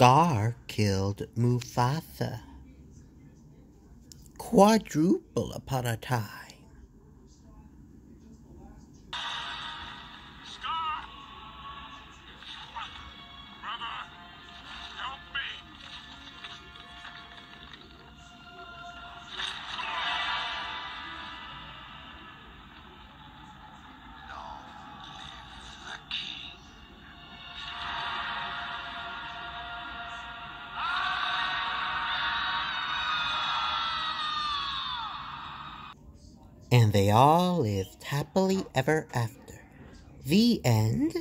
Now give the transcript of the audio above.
Scar killed Mufasa. Quadruple upon a time. And they all lived happily ever after. The end.